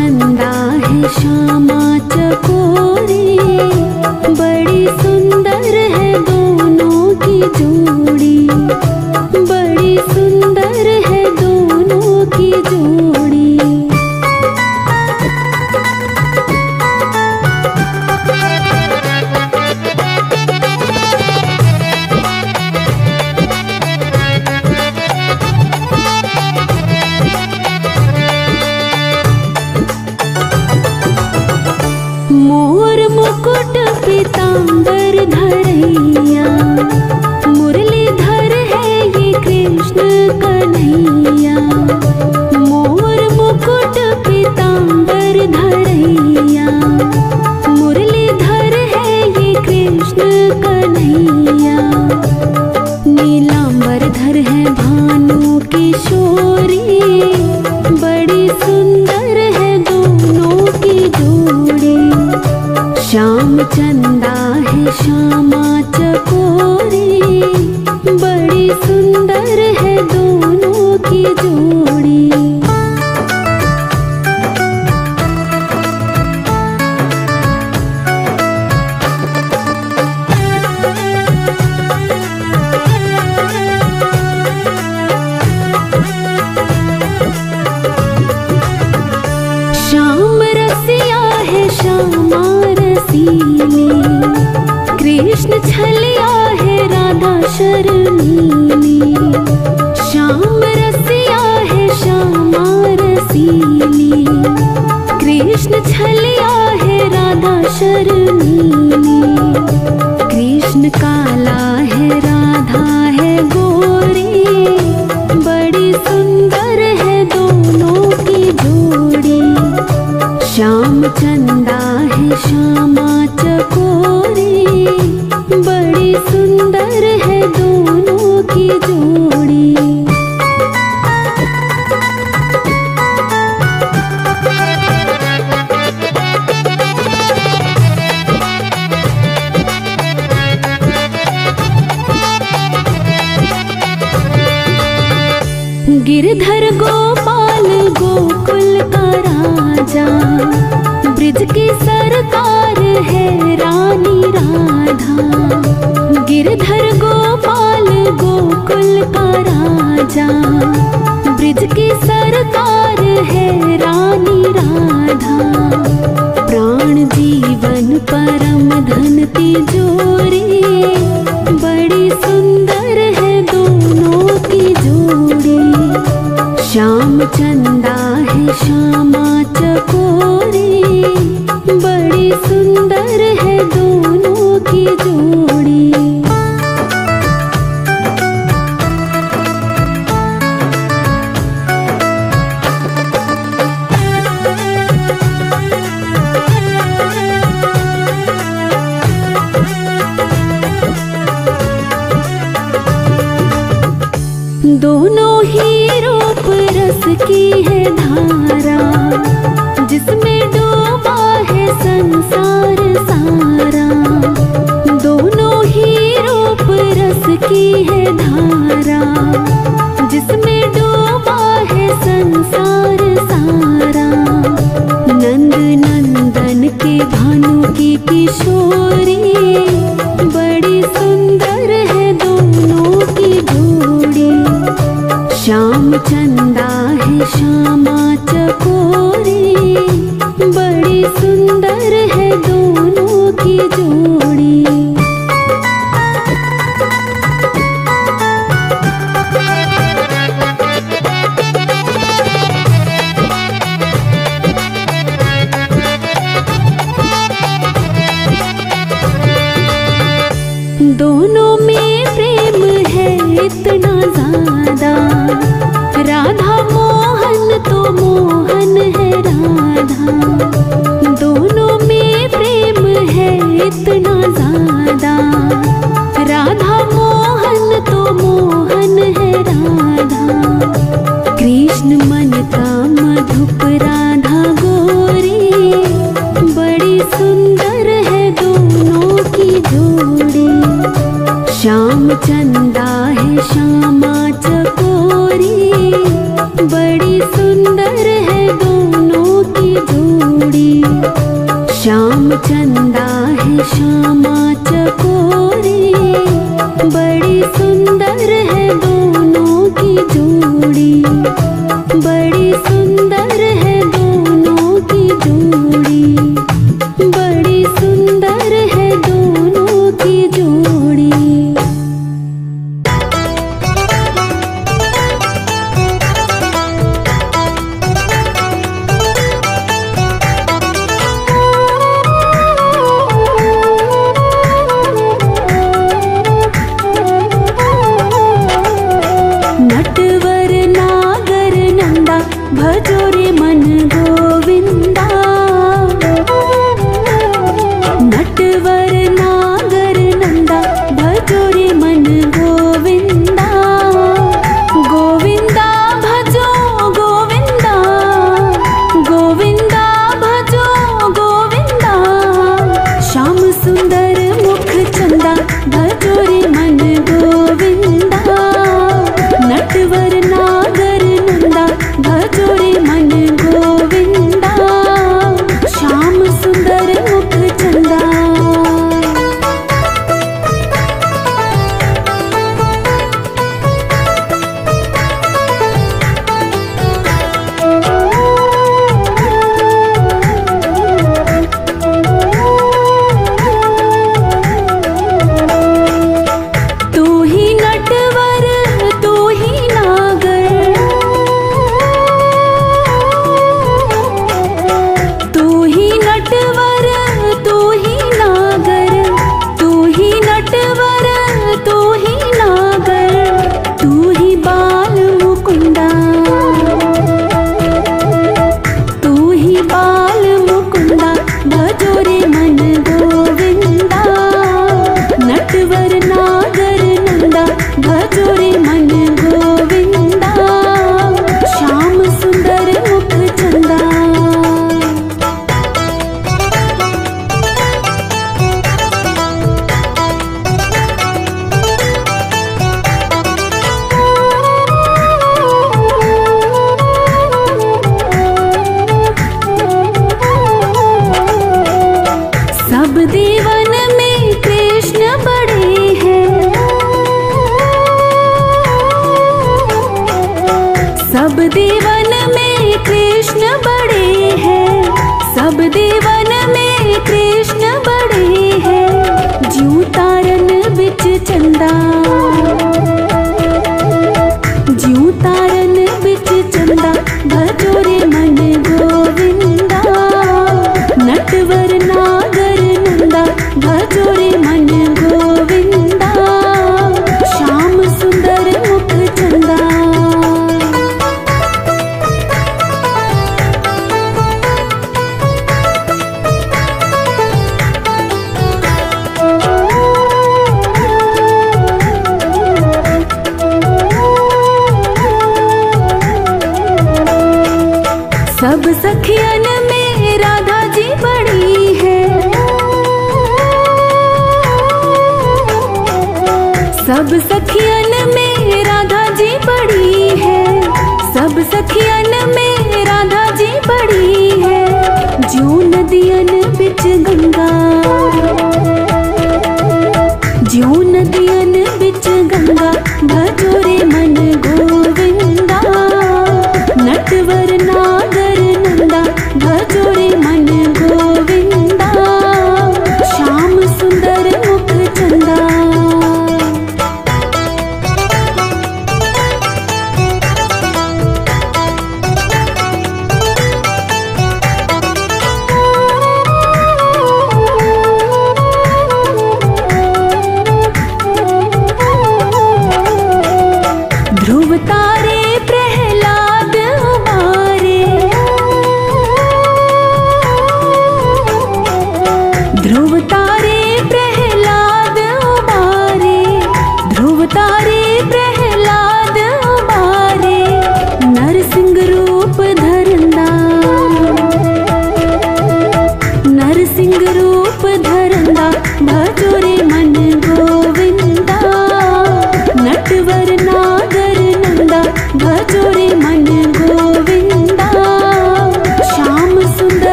चंदा है श्यामा चकोरी। बड़ी सुंदर है दोनों की जोड़ी रसिया है श्यामा रसीली कृष्ण छलिया है राधा शर्मीली श्याम रसिया है श्यामा रसीली कृष्ण छलिया है राधा शर्मीली कृष्ण काला है राधा है गोरी। चंदा है श्यामा चकोरी। बड़ी सुंदर है दोनों की जोड़ी। गिरधर गोपाल गोकुल का राजा। ब्रिज की सरकार है रानी राधा। गिरधर गोपाल गोकुल का राजा। ब्रिज की सरकार है रानी राधा। प्राण जीवन परम धन तिजोरी बड़ी सुंदर है दोनों की जोड़ी। श्याम चंदा है श्यामा चकोरी बड़ी सुंदर है दोनों की जोड़ी। दोनों ही रूप रस की है धारा। जिसमें डूबा है संसार सारा। दोनों ही रूप रस की है धारा। जिसमें डूबा है संसार सारा। नंद नंदन के भानु किशोरी। बड़ी सुंदर है दोनों की जोड़ी। श्याम चंदा है श्यामा चकोरी। सुंदर है दोनों की जोड़ी। चंदा है श्यामा चकोरी। बड़ी सुंदर है दोनों की जोड़ी। श्यामचंदा है श्यामा चकोरी। बड़ी सुंदर है दोनों की जोड़ी।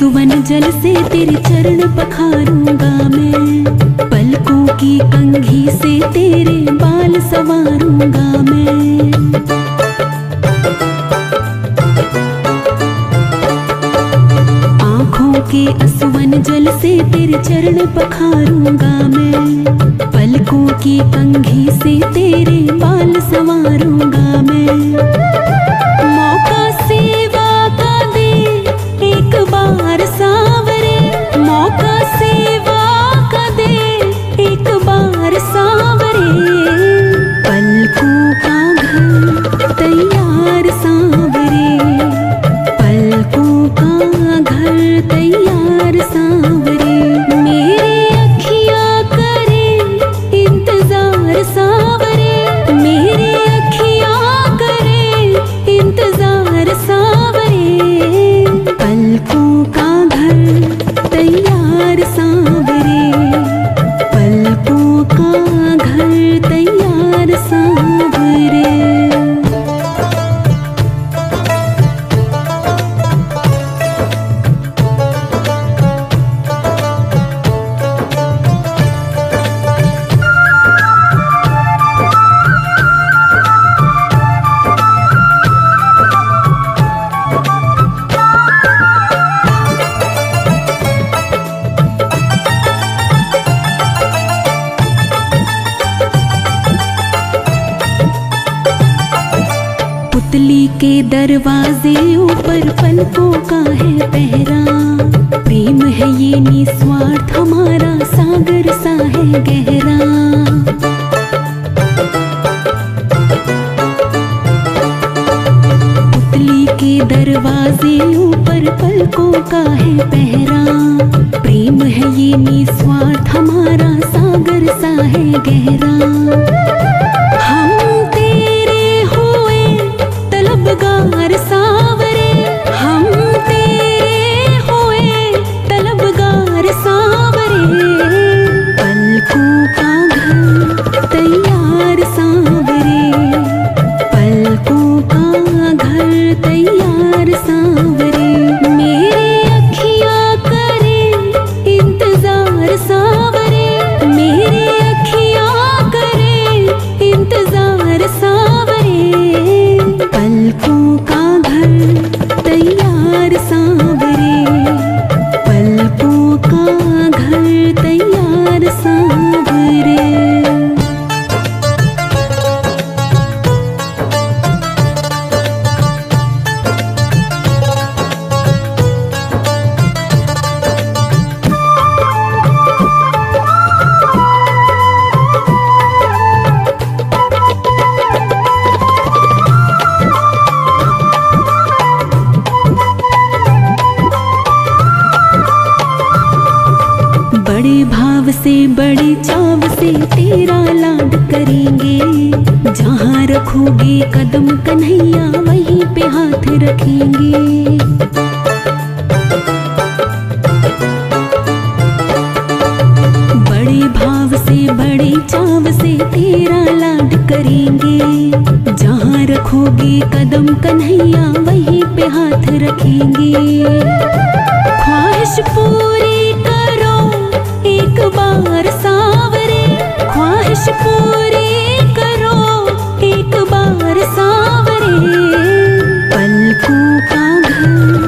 सुवन जल से तेरे चरण पखारूँगा मैं। पलकों की कंघी से तेरे बाल संवारूँगा मैं। आँखों के असुवन जल से तेरे चरण पखारूँगा मैं। पलकों की कंघी से तेरे बाल संवारूँगा मैं। पहरा प्रेम है ये निस्वार्थ हमारा सागर सा। कदम कन्हैया वहीं पे हाथ रखेंगे। ख्वाहिश पूरी करो, एक बार सावरे। ख्वाहिश पूरी करो, एक बार सावरे। पलकों का घर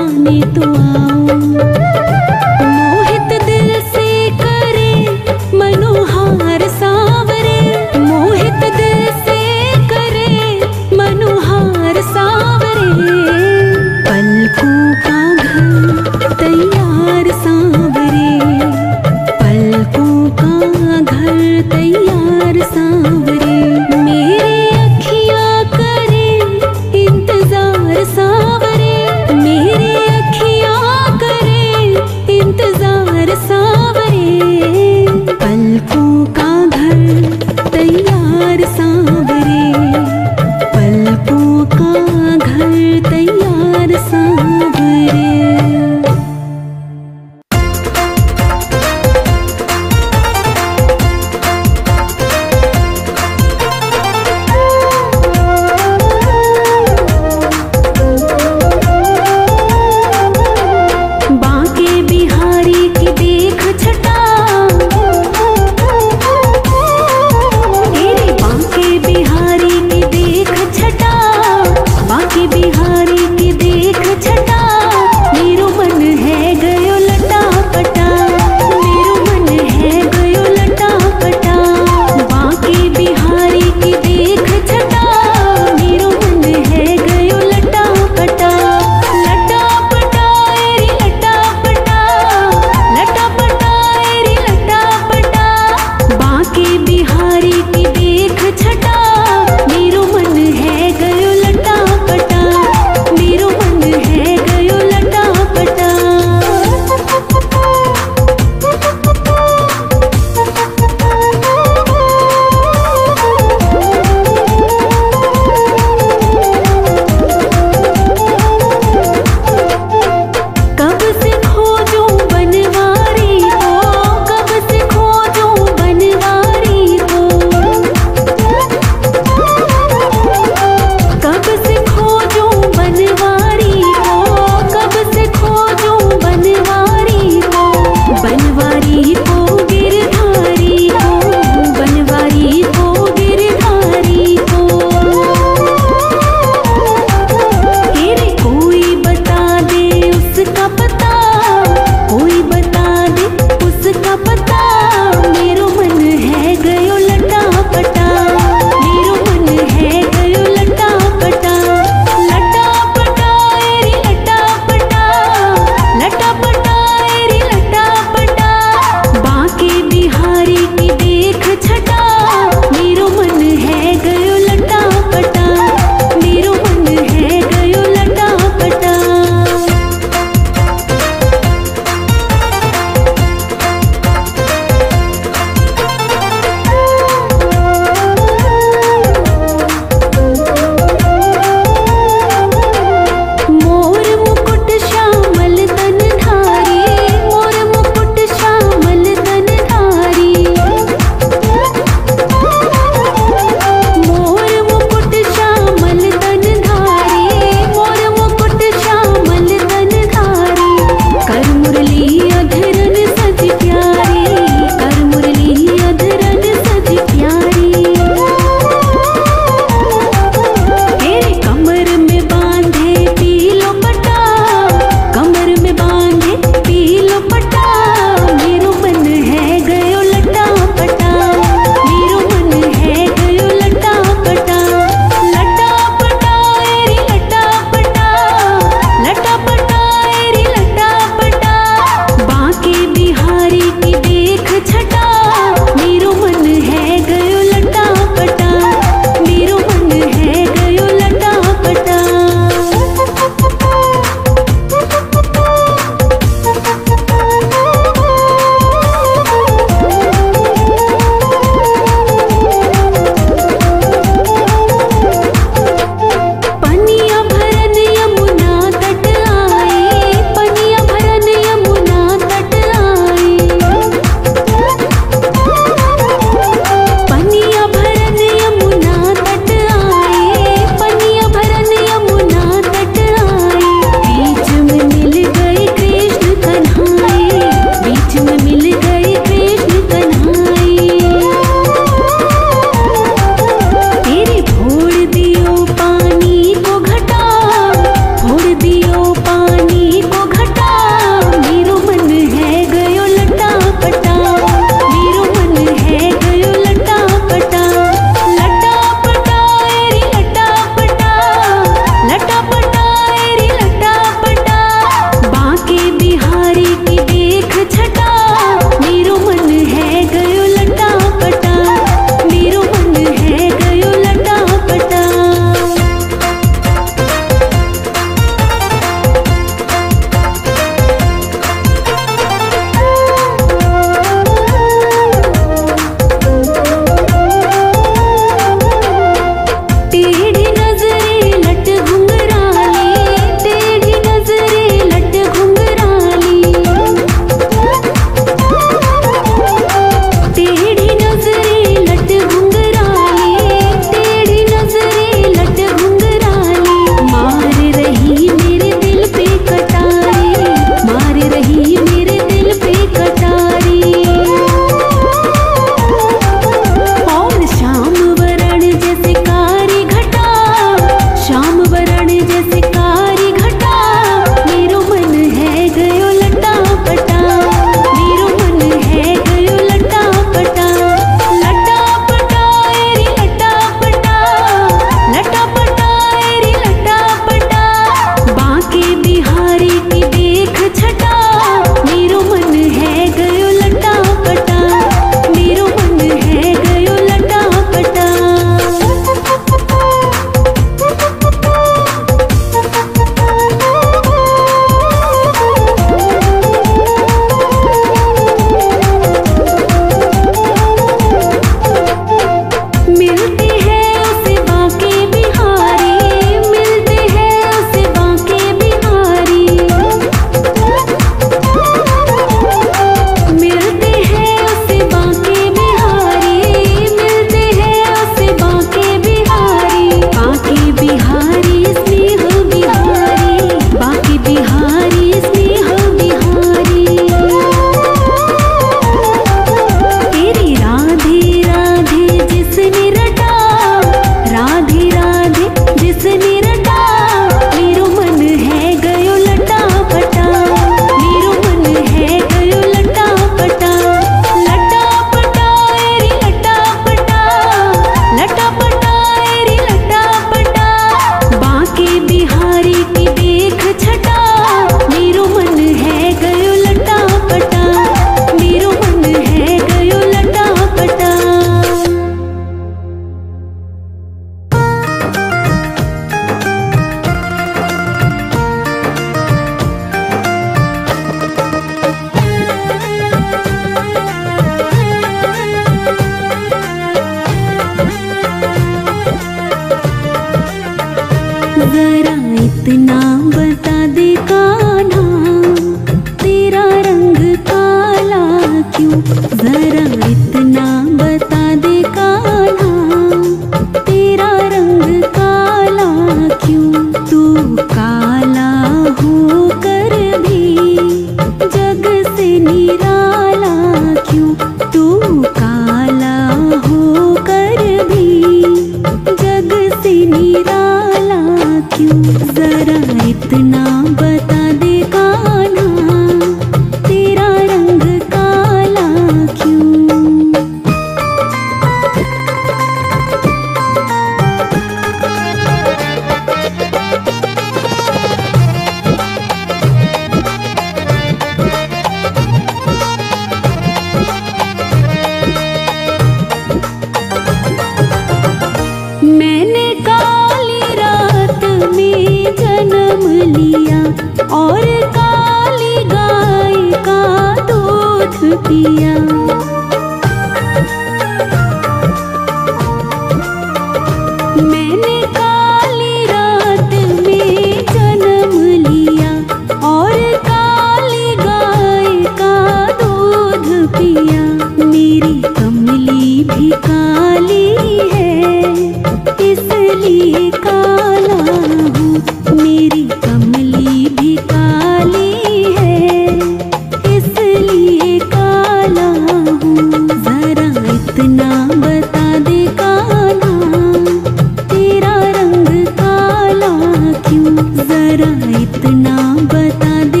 जरा इतना बता दे।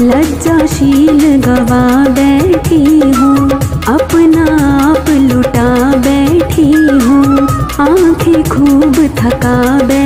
लज्जाशील गवा बैठी हूँ अपना आप लुटा बैठी हूँ आँखें खूब थका बैठी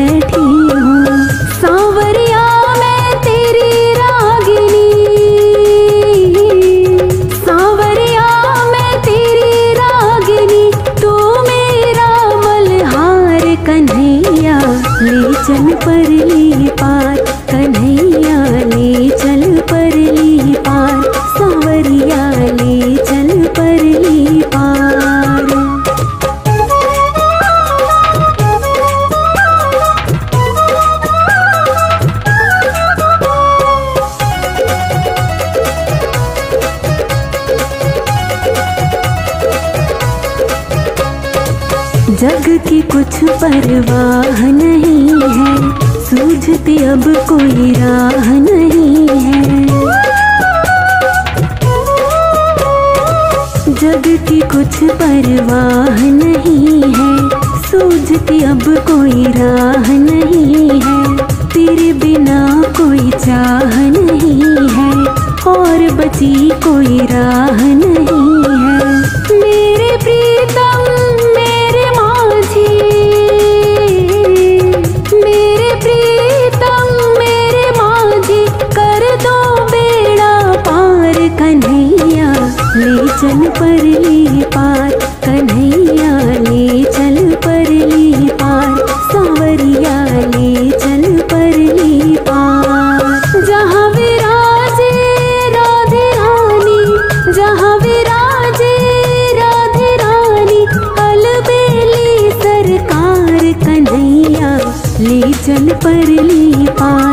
चल पर ली कन्हैया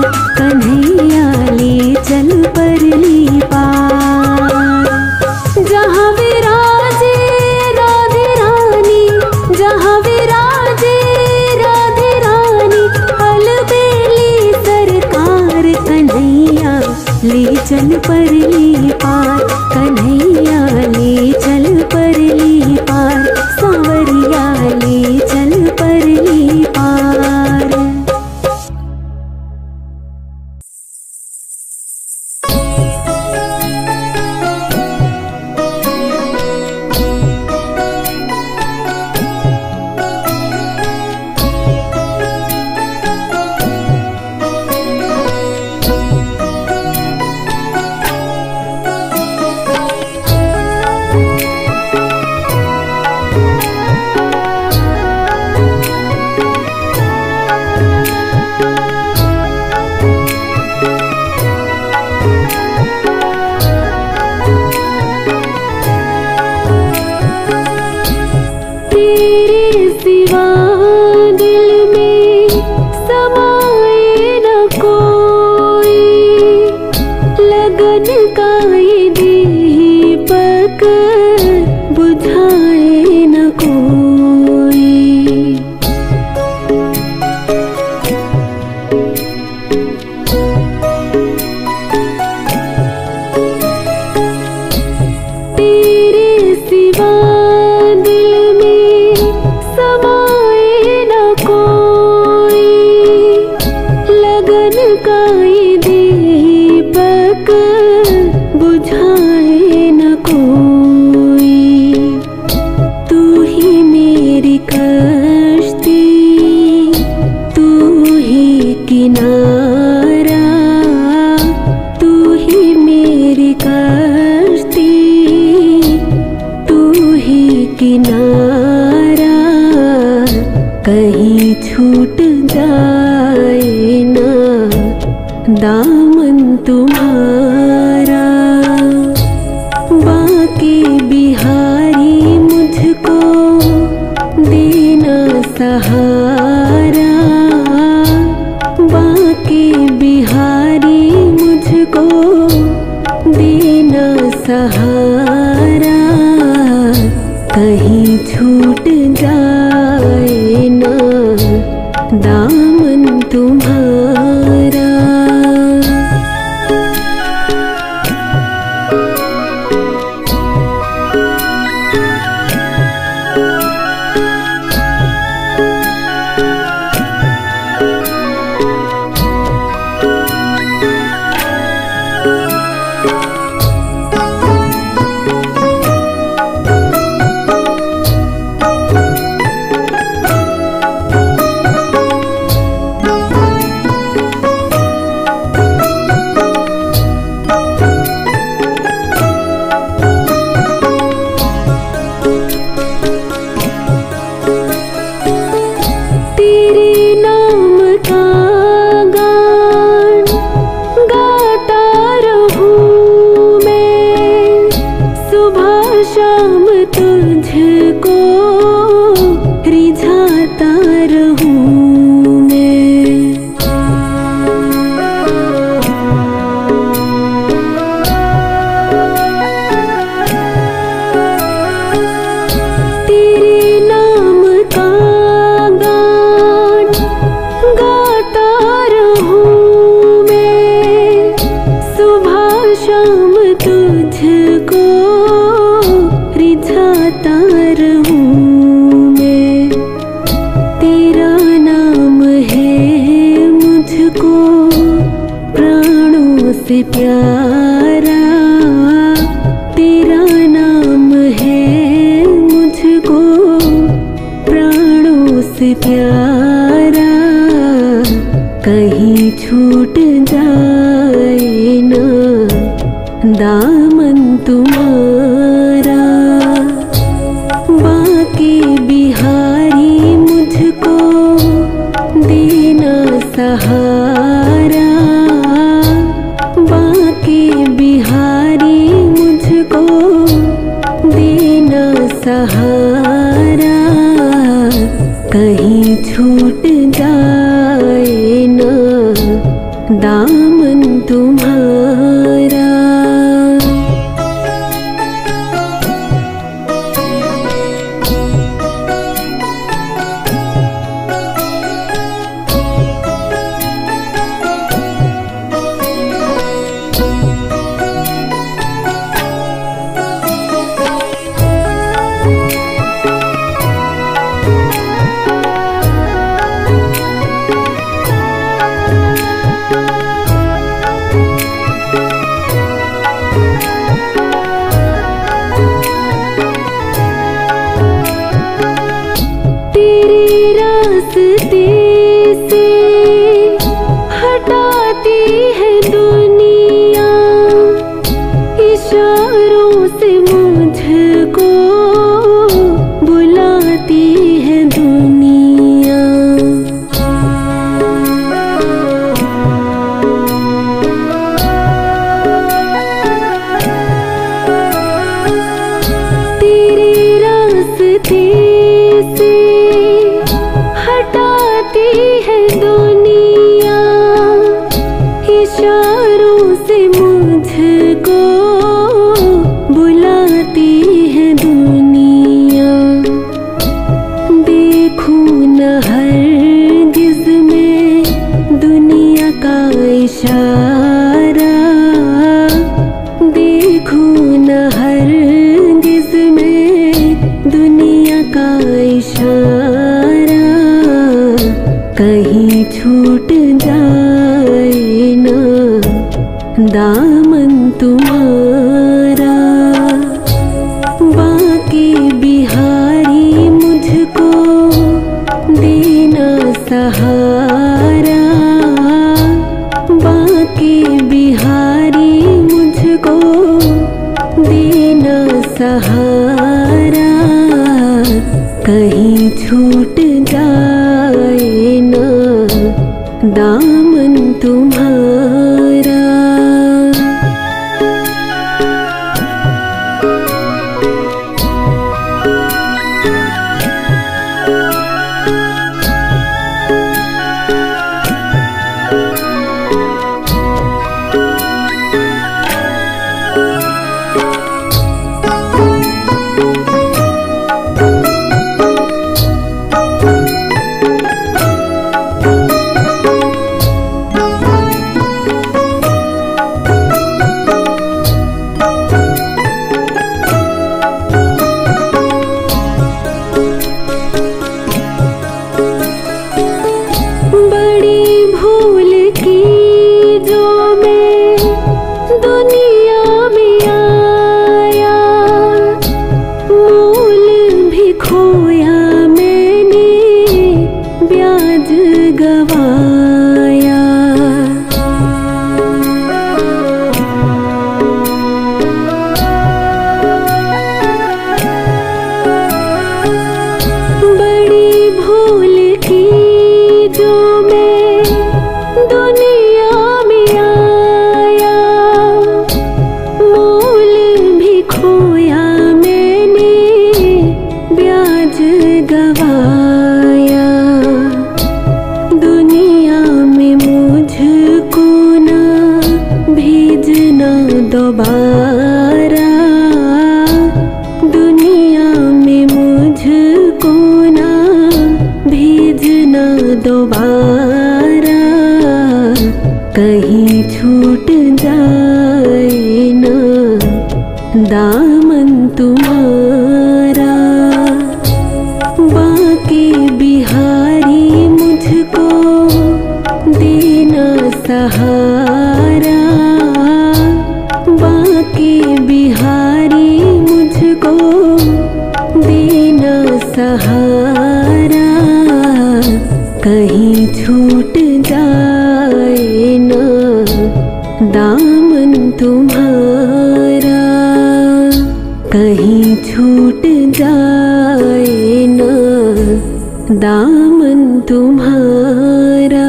दामन तुम्हारा।